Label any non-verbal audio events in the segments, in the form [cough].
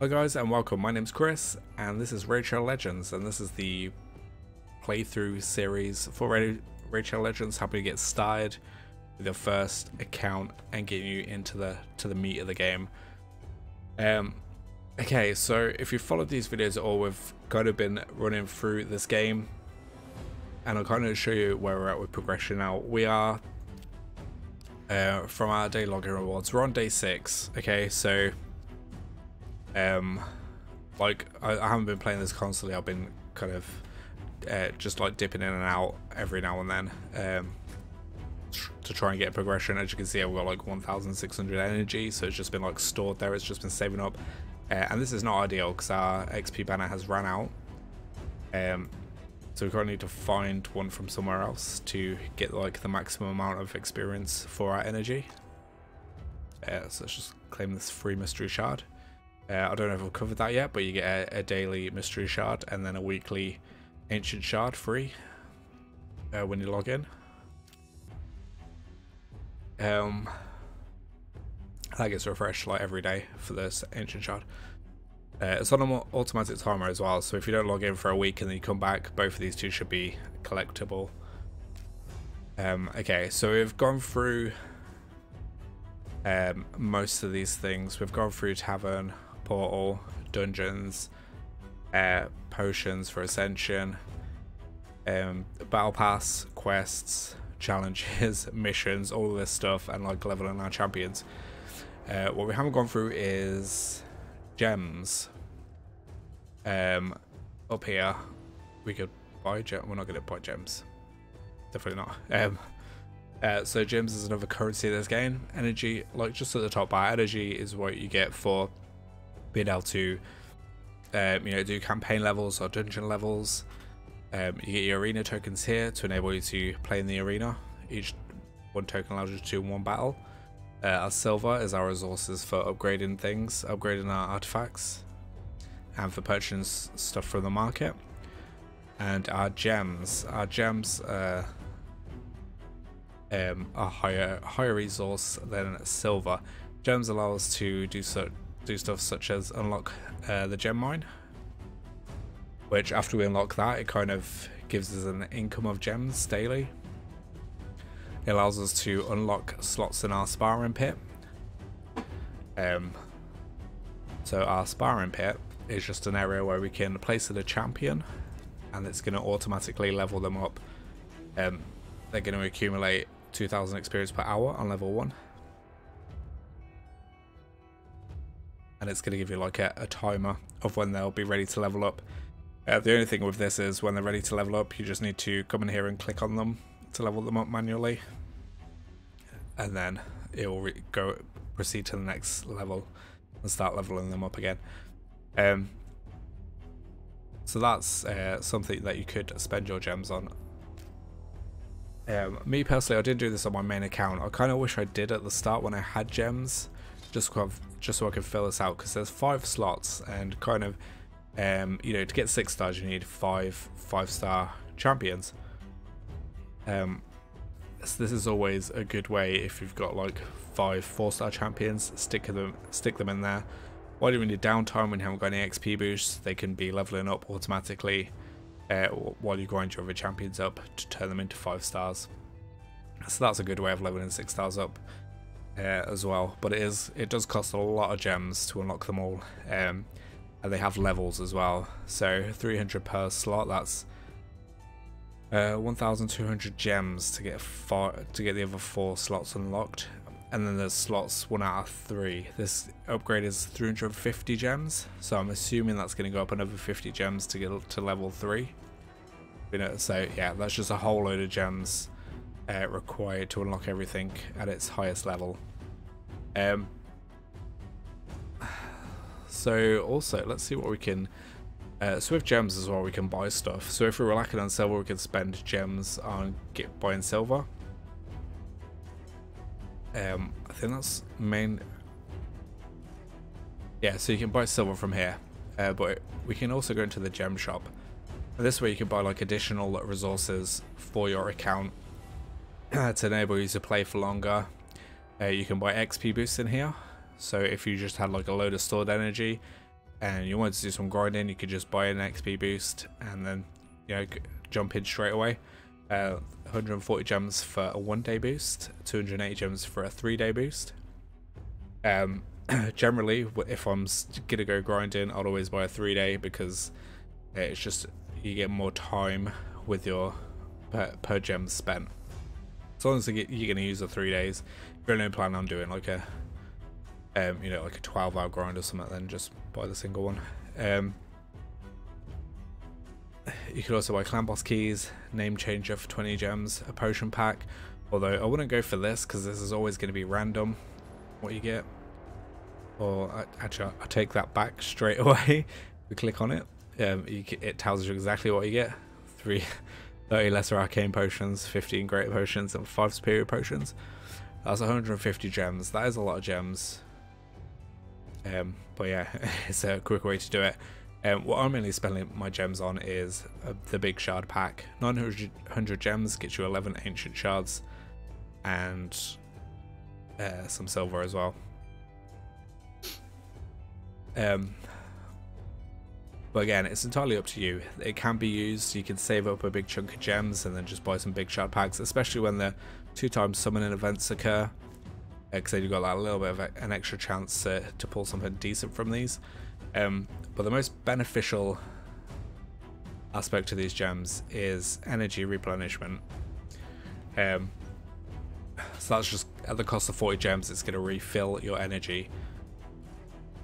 Hello guys and welcome, my name's Chris and this is Shadow Legends and this is the playthrough series for Shadow Legends helping you get started with your first account and getting you into the to the meat of the game. Um, okay, so if you followed these videos at all, we've kind of been running through this game and I'll kind of show you where we're at with progression now. We are uh, from our day login rewards, we're on day 6, okay, so um, like I, I, haven't been playing this constantly. I've been kind of uh, just like dipping in and out every now and then um, to try and get progression. As you can see, I've got like 1,600 energy, so it's just been like stored there. It's just been saving up, uh, and this is not ideal because our XP banner has run out. Um, so we kind of need to find one from somewhere else to get like the maximum amount of experience for our energy. Uh, so let's just claim this free mystery shard. Uh, I don't know if we've covered that yet, but you get a, a, daily mystery shard and then a weekly ancient shard free uh, when you log in. Um, that gets refreshed like every day for this ancient shard. Uh, it's on an automatic timer as well, so if you don't log in for a week and then you come back, both of these two should be collectible. Um, okay, so we've gone through um, most of these things. We've gone through Tavern, portal, dungeons, uh, potions for ascension, um, battle pass, quests, challenges, [laughs] missions, all this stuff, and like leveling our champions. Uh, what we haven't gone through is gems. Um, up here, we could buy gems. We're not going to buy gems. Definitely not. [laughs] Um, uh, so gems is another currency in this game. Energy, like just at the top bar, energy is what you get for being able to um, you know do campaign levels or dungeon levels. Um, you get your arena tokens here to enable you to play in the arena. Each one token allows you to do one battle. Uh, our silver is our resources for upgrading things, upgrading our artifacts, and for purchasing stuff from the market. And our gems, our gems uh, um, are higher higher resource than silver. Gems allow us to do so do stuff such as unlock uh, the gem mine, which after we unlock that, it kind of gives us an income of gems daily. It allows us to unlock slots in our sparring pit. Um, so our sparring pit is just an area where we can place a champion, and it's going to automatically level them up. Um, they're going to accumulate 2,000 experience per hour on level 1. And it's going to give you like a, a, timer of when they'll be ready to level up. Uh, the only thing with this is when they're ready to level up, you just need to come in here and click on them to level them up manually, and then it will go proceed to the next level and start leveling them up again. Um, so that's uh, something that you could spend your gems on. Um, me personally, I didn't do this on my main account. I kind of wish I did at the start when I had gems just just so I can fill this out because there's five slots and kind of um, you know to get six stars you need five five star champions. Um, so this is always a good way if you've got like five four star champions, stick them stick them in there. While you're in your downtime when you haven't got any XP boosts, they can be leveling up automatically uh, while you grind your other champions up to turn them into five stars. So that's a good way of leveling six stars up uh, as well. But it is it does cost a lot of gems to unlock them all, um, and they have levels as well. So 300 per slot. That's uh, 1,200 gems to get four, to get the other four slots unlocked, and then there's slots one out of three. This upgrade is 350 gems, so I'm assuming that's going to go up another 50 gems to get to level three. You know, so yeah, that's just a whole load of gems uh, required to unlock everything at its highest level. Um, so also, let's see what we can... Uh, so with gems as well, we can buy stuff. So if we're lacking on silver, we can spend gems on get buying silver. Um, I think that's main... Yeah, so you can buy silver from here. Uh, but we can also go into the gem shop. And this way you can buy like additional resources for your account [clears throat] to enable you to play for longer uh, you can buy XP boosts in here. So if you just had like a load of stored energy, and you wanted to do some grinding, you could just buy an XP boost and then you know jump in straight away. Uh, 140 gems for a one day boost, 280 gems for a three day boost. Um, [clears throat] generally, if I'm gonna go grinding, I'll always buy a three day because it's just you get more time with your per, per gem spent. As long as you're gonna use the three days, only planning on doing like a um, you know, like a 12 hour grind or something, then just buy the single one. Um, you could also buy clan boss keys, name changer for 20 gems, a potion pack. Although I wouldn't go for this because this is always going to be random what you get. Or actually, I take that back [laughs] straight away. we click on it. Um, you, it tells you exactly what you get. Three, [laughs] 30 lesser arcane potions, 15 great potions, and 5 superior potions. That's 150 gems. That is a lot of gems. Um, but yeah, [laughs] it's a quick way to do it. Um, what I'm mainly spending my gems on is uh, the big shard pack. 900 gems gets you 11 ancient shards and uh, some silver as well. Um, but again, it's entirely up to you. It can be used. You can save up a big chunk of gems and then just buy some big shard packs, especially when the two times summoning events occur because then you've got like, a little bit of a, an extra chance to, to pull something decent from these. Um, but the most beneficial aspect to these gems is energy replenishment. Um, so that's just at the cost of 40 gems, it's going to refill your energy.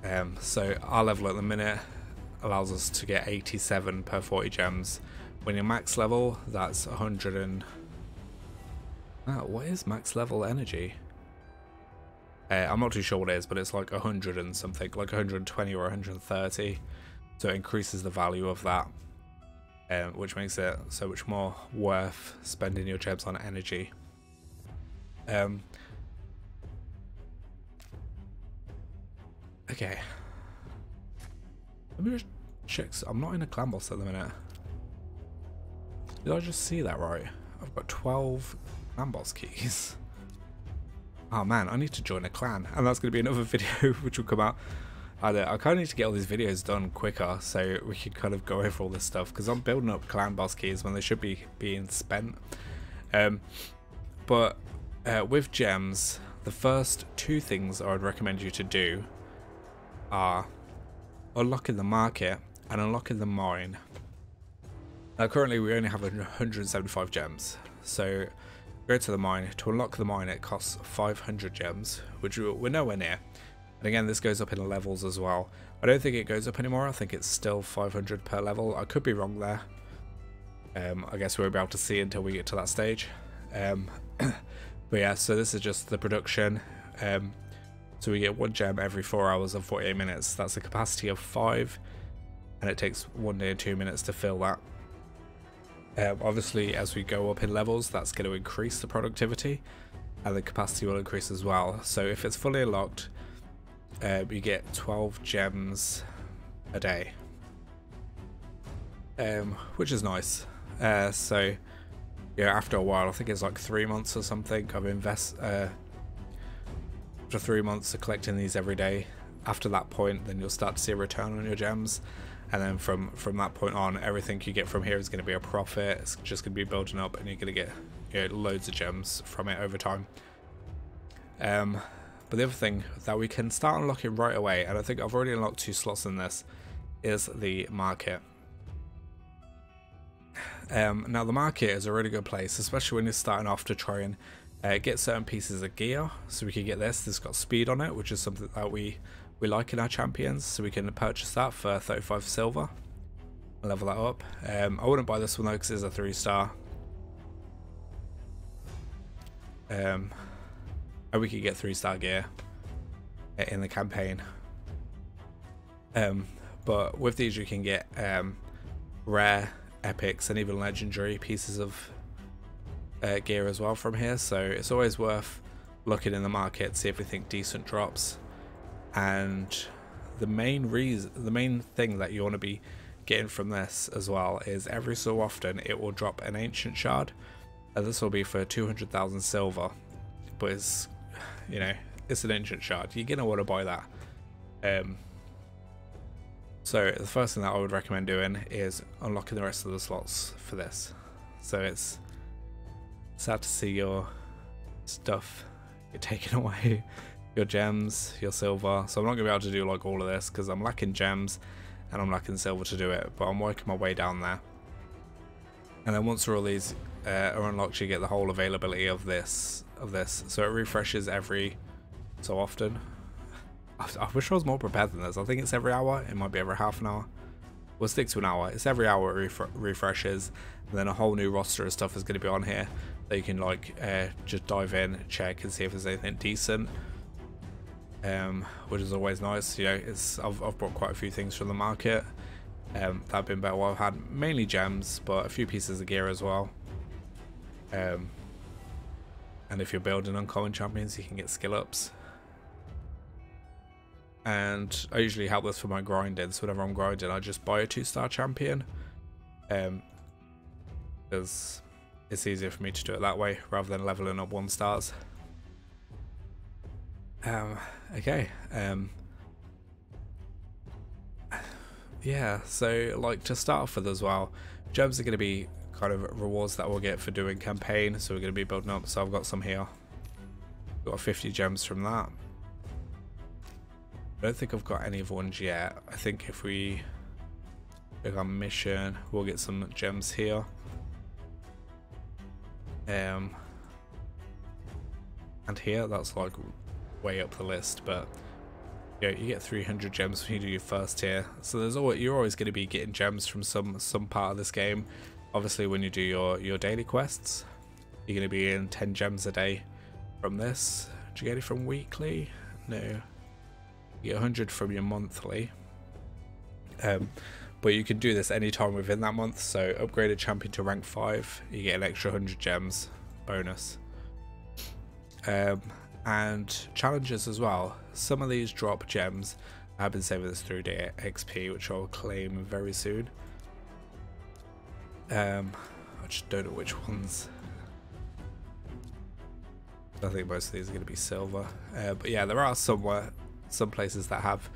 Um, so our level at the minute allows us to get 87 per 40 gems. When you're max level, that's 100 and... Oh, what is max level energy? Uh, I'm not too sure what it is, but it's like 100 and something, like 120 or 130. So it increases the value of that, um, which makes it so much more worth spending your gems on energy. Um, okay. Let me just check. I'm not in a clan boss at the minute. Did I just see that right? I've got 12 clan boss keys. oh man, I need to join a clan. And that's going to be another [laughs] video which will come out. I, I kind of need to get all these videos done quicker so we can kind of go over all this stuff because I'm building up clan boss keys when they should be being spent. Um, but uh, with gems, the first two things I would recommend you to do are unlocking the market and unlocking the mine. Now currently we only have 175 gems, so Go to the mine. To unlock the mine, it costs 500 gems, which we're nowhere near. And again, this goes up in levels as well. I don't think it goes up anymore. I think it's still 500 per level. I could be wrong there. Um, I guess we won't be able to see until we get to that stage. Um, [clears throat] but yeah, so this is just the production. Um, so we get one gem every 4 hours and 48 minutes. That's a capacity of 5. And it takes 1 day and 2 minutes to fill that. Um, obviously, as we go up in levels, that's going to increase the productivity and the capacity will increase as well. So if it's fully unlocked, uh, you get 12 gems a day, um, which is nice. Uh, so yeah, after a while, I think it's like three months or something. I've invest uh, after three months of collecting these every day. After that point, then you'll start to see a return on your gems and then from from that point on everything you get from here is going to be a profit. It's just going to be building up and you're going to get you know, loads of gems from it over time. Um, but the other thing that we can start unlocking right away and I think I've already unlocked two slots in this is the market. Um, now the market is a really good place especially when you're starting off to try and uh, get certain pieces of gear so we can get this. This got speed on it which is something that we we like in our champions, so we can purchase that for 35 silver. Level that up. Um, I wouldn't buy this one though because it's a 3 star. Um, and we could get 3 star gear in the campaign. Um, but with these you can get um, rare, epics and even legendary pieces of uh, gear as well from here, so it's always worth looking in the market, see if we think decent drops and the main reason the main thing that you want to be getting from this as well is every so often it will drop an ancient shard. And this will be for 200,000 silver but it's you know it's an ancient shard. You're gonna want to buy that. Um So the first thing that I would recommend doing is unlocking the rest of the slots for this. So it's sad to see your stuff get taken [laughs] away, your gems, your silver. So I'm not gonna be able to do like all of this because I'm lacking gems and I'm lacking silver to do it. But I'm working my way down there. And then once all these uh, are unlocked, you get the whole availability of this of this. So it refreshes every so often. I, I wish I was more prepared than this. I think it's every hour. It might be every half an hour. We'll stick to an hour. It's every hour it ref refreshes, and then a whole new roster of stuff is going to be on here that you can like uh, just dive in, check, and see if there's anything decent. Um, which is always nice. You know, it's I've, I've brought quite a few things from the market. Um, that have been better. Well, I've had mainly gems, but a few pieces of gear as well. Um, and if you're building uncommon champions, you can get skill ups and I usually help this for my grinding. So whenever I'm grinding, I just buy a two-star champion, um, because it's easier for me to do it that way rather than leveling up one stars. Um, okay. Um, yeah. So like to start off with as well, gems are going to be kind of rewards that we'll get for doing campaign. So we're going to be building up. So I've got some here. Got 50 gems from that. I don't think I've got any of ones yet. I think if we click on mission, we'll get some gems here. Um, and here, that's like way up the list, but you, know, you get 300 gems when you do your first tier. So there's always, you're always going to be getting gems from some some part of this game. Obviously, when you do your your daily quests, you're going to be in 10 gems a day from this. Do you get it from weekly? No. You get 100 from your monthly. Um, but you can do this anytime within that month. So upgrade a champion to rank 5, you get an extra 100 gems bonus. Um, and challenges as well. Some of these drop gems. I've been saving this through the XP, which I'll claim very soon. Um, I just don't know which ones. I think most of these are going to be silver. Uh, but yeah, there are somewhere some places that have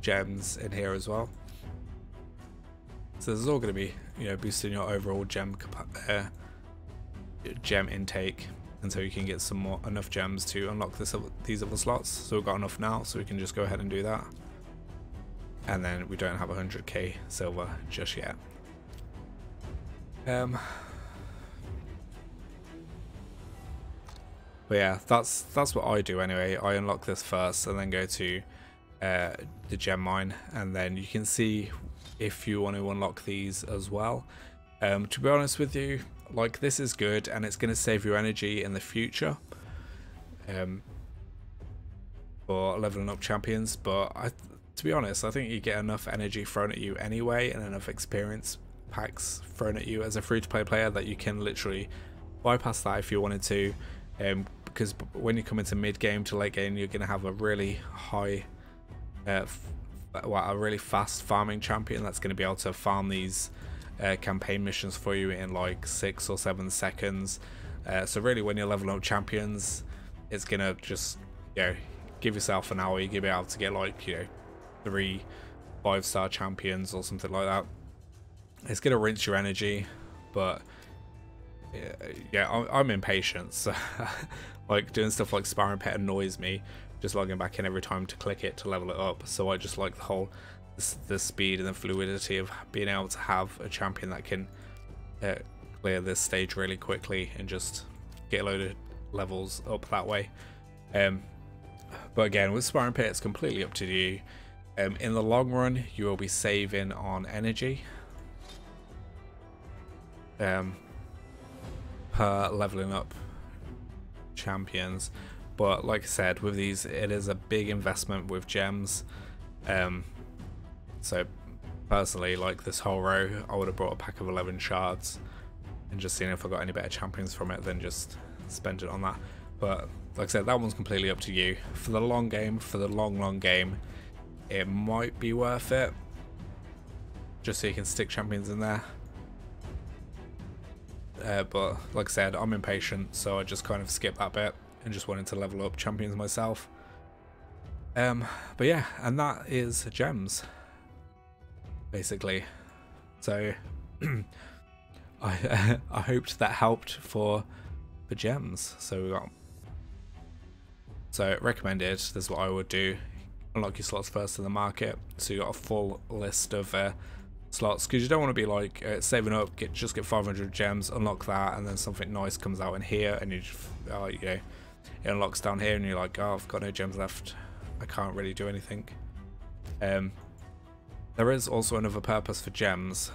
gems in here as well. So this is all going to be, you know, boosting your overall gem uh, gem intake, and so you can get some more enough gems to unlock this these other slots. So we've got enough now, so we can just go ahead and do that. And then we don't have 100k silver just yet. Um, But yeah, that's that's what I do anyway. I unlock this first and then go to uh, the gem mine and then you can see if you want to unlock these as well. Um, to be honest with you, like this is good and it's going to save you energy in the future um, for leveling up champions. But I, to be honest, I think you get enough energy thrown at you anyway and enough experience packs thrown at you as a free-to-play player that you can literally bypass that if you wanted to. Um, because when you come into mid game to late game, you're going to have a really high, uh, well, a really fast farming champion that's going to be able to farm these uh, campaign missions for you in like six or seven seconds. Uh, so really, when you're leveling up champions, it's to just you know give yourself an hour. To be able to get like you know three five star champions or something like that. It's to rinse your energy, but yeah, yeah I'm, impatient. So [laughs] like doing stuff like Sparring Pit annoys me. Just logging back in every time to click it to level it up. So I just like the whole the speed and the fluidity of being able to have a champion that can uh, clear this stage really quickly and just get a load of levels up that way. Um, but again, with Sparring Pit, it's completely up to you. Um, in the long run, you will be saving on energy. Um, per leveling up champions. But like I said, with these, it is a big investment with gems. Um, so personally, like this whole row, I would have brought a pack of 11 shards and just seen if I got any better champions from it than just spend it on that. But like I said, that one's completely up to you. For the long game, for the long, long game, it might be worth it. Just so you can stick champions in there. Uh, but like I said, I'm impatient, so I just kind of skip that bit and just wanted to level up champions myself. Um, but yeah, and that is gems. Basically. So [clears throat] I [laughs] I hoped that helped for the gems. So we got so recommended. This is what I would do: unlock your slots first in the market, so you got a full list of uh, slots because you don't want to be like uh, saving up, get just get 500 gems, unlock that, and then something nice comes out in here, and you just, uh, you know, it unlocks down here, and you're like, oh, I've got no gems left. I can't really do anything. Um, there is also another purpose for gems,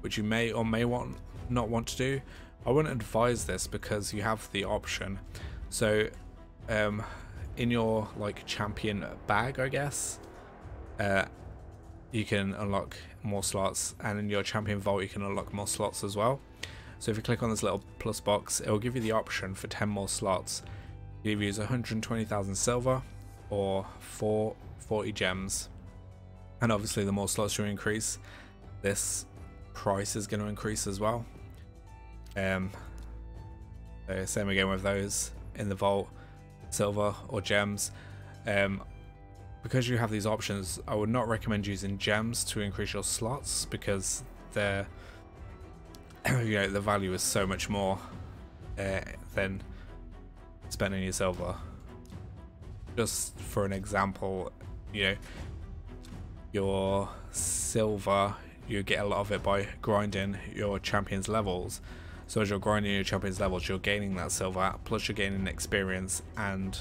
which you may or may want not want to do. I wouldn't advise this because you have the option. So, um, in your like champion bag, I guess, uh, you can unlock more slots, and in your champion vault, you can unlock more slots as well. So if you click on this little plus box, it will give you the option for 10 more slots. You use 120,000 silver or 440 gems. And obviously, the more slots you increase, this price is going to increase as well. Um, so same again with those in the vault, silver or gems. Um, because you have these options, I would not recommend using gems to increase your slots because they're [clears throat] you know the value is so much more uh, than spending your silver. Just for an example, you know, your silver, you get a lot of it by grinding your champions levels. So as you're grinding your champions levels, you're gaining that silver, plus you're gaining experience and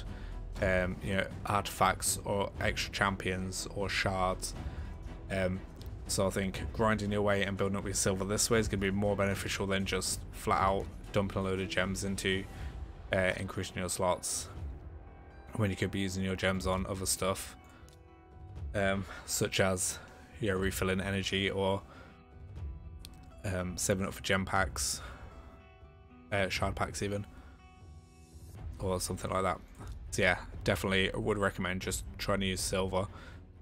um, you know artifacts or extra champions or shards. Um, so I think grinding your way and building up your silver this way is going to be more beneficial than just flat out dumping a load of gems into uh, increasing your slots when you could be using your gems on other stuff um, such as you know, refilling energy or um, saving up for gem packs, uh, shard packs even, or something like that. So yeah, definitely would recommend just trying to use silver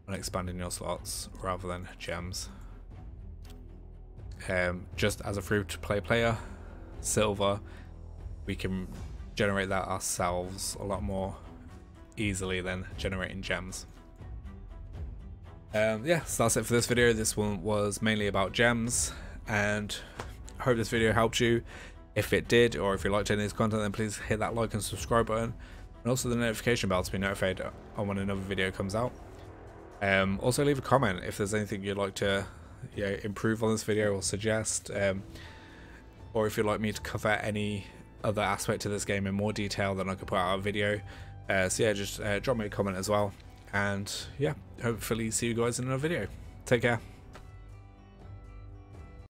and expanding your slots rather than gems. Um, just as a free-to-play player, silver, we can generate that ourselves a lot more easily than generating gems. Um, yeah, so that's it for this video. This one was mainly about gems, and I hope this video helped you. If it did, or if you liked any of this content, then please hit that like and subscribe button, and also the notification bell to be notified on when another video comes out. Um, also leave a comment if there's anything you'd like to improve on this video or suggest, um, or if you'd like me to cover any other aspect of this game in more detail than I could put out a video. Uh, so yeah, just uh, drop me a comment as well. And yeah, hopefully see you guys in another video. Take care.